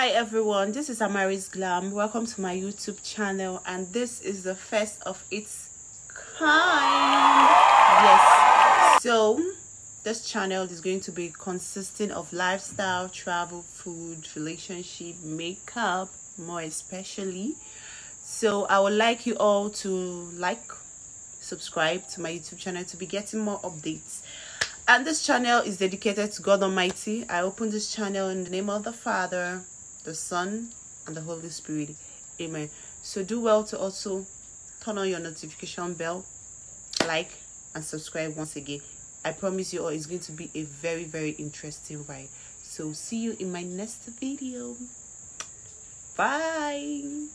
hi everyone. This is amaris glam. Welcome to my youtube channel and this is the first of its kind. Yes. So this channel is going to be consisting of lifestyle travel food relationship makeup more especially. So i would like you all to like subscribe to my youtube channel to be getting more updates. And this channel is dedicated to god almighty. I opened this channel in the name of the father the son and the holy spirit. Amen. So do well to also turn on your notification bell like and subscribe once again. I promise you all it's going to be a very very interesting ride. So see you in my next video. Bye